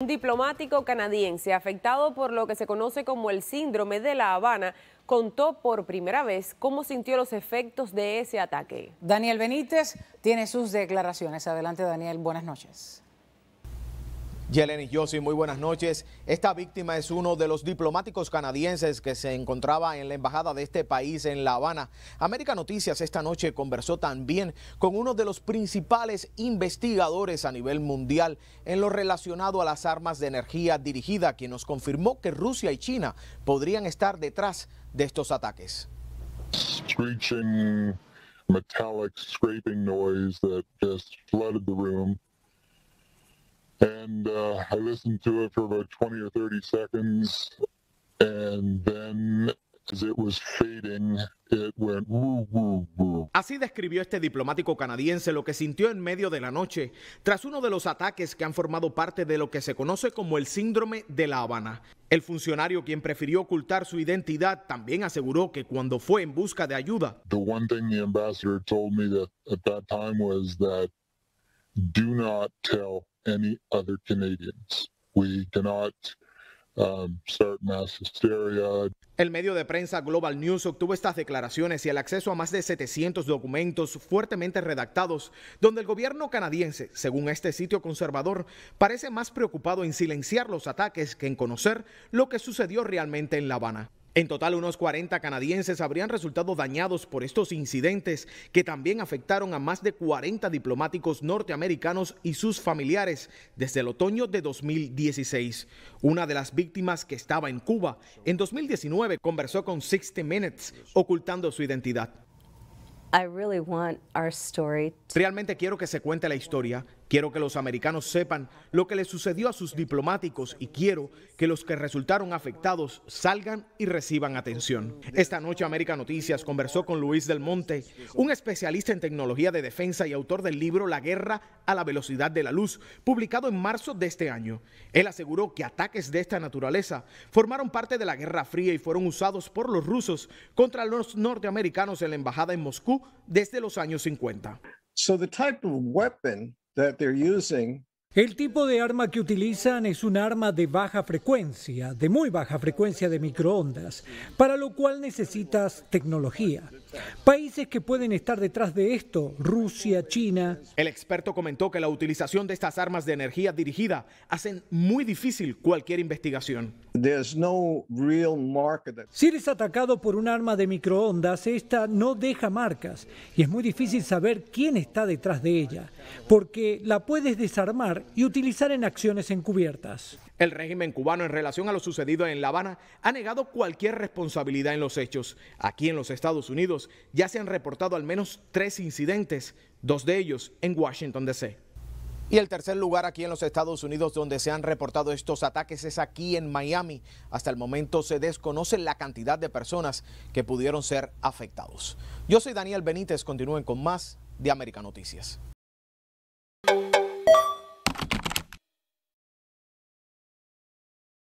Un diplomático canadiense afectado por lo que se conoce como el síndrome de La Habana contó por primera vez cómo sintió los efectos de ese ataque. Daniel Benítez tiene sus declaraciones. Adelante Daniel, buenas noches. Yeleni Yossi, muy buenas noches. Esta víctima es uno de los diplomáticos canadienses que se encontraba en la embajada de este país en La Habana. América Noticias esta noche conversó también con uno de los principales investigadores a nivel mundial en lo relacionado a las armas de energía dirigida, quien nos confirmó que Rusia y China podrían estar detrás de estos ataques. Just. And uh, I listened to it for about 20 or 30 seconds, and then as it was fading, it went woo, woo, woo. Así describió este diplomático canadiense lo que sintió en medio de la noche tras uno de los ataques que han formado parte de lo que se conoce como el síndrome de La Habana. El funcionario, quien prefirió ocultar su identidad, también aseguró que cuando fue en busca de ayuda. Do not tell any other Canadians. We cannot um, start mass hysteria. El medio de prensa Global News obtuvo estas declaraciones y el acceso a más de 700 documentos fuertemente redactados, donde el gobierno canadiense, según este sitio conservador, parece más preocupado en silenciar los ataques que en conocer lo que sucedió realmente en La Habana. En total, unos 40 canadienses habrían resultado dañados por estos incidentes que también afectaron a más de 40 diplomáticos norteamericanos y sus familiares desde el otoño de 2016. Una de las víctimas que estaba en Cuba en 2019 conversó con 60 Minutes ocultando su identidad. Realmente quiero que se cuente la historia Quiero que los americanos sepan lo que les sucedió a sus diplomáticos y quiero que los que resultaron afectados salgan y reciban atención. Esta noche América Noticias conversó con Luis del Monte, un especialista en tecnología de defensa y autor del libro La guerra a la velocidad de la luz, publicado en marzo de este año. Él aseguró que ataques de esta naturaleza formaron parte de la Guerra Fría y fueron usados por los rusos contra los norteamericanos en la embajada en Moscú desde los años 50. So the type of weapon that they're using El tipo de arma que utilizan es un arma de baja frecuencia, de muy baja frecuencia de microondas, para lo cual necesitas tecnología. Países que pueden estar detrás de esto, Rusia, China. El experto comentó que la utilización de estas armas de energía dirigida hacen muy difícil cualquier investigación. No real si eres atacado por un arma de microondas, esta no deja marcas y es muy difícil saber quién está detrás de ella, porque la puedes desarmar y utilizar en acciones encubiertas. El régimen cubano en relación a lo sucedido en La Habana ha negado cualquier responsabilidad en los hechos. Aquí en los Estados Unidos ya se han reportado al menos tres incidentes, dos de ellos en Washington, D.C. Y el tercer lugar aquí en los Estados Unidos donde se han reportado estos ataques es aquí en Miami. Hasta el momento se desconoce la cantidad de personas que pudieron ser afectados. Yo soy Daniel Benítez, continúen con más de América Noticias.